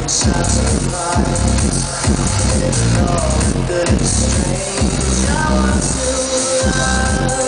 Good and strange, I want to love.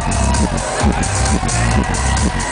ヘビヘビヘビヘビヘビヘビ。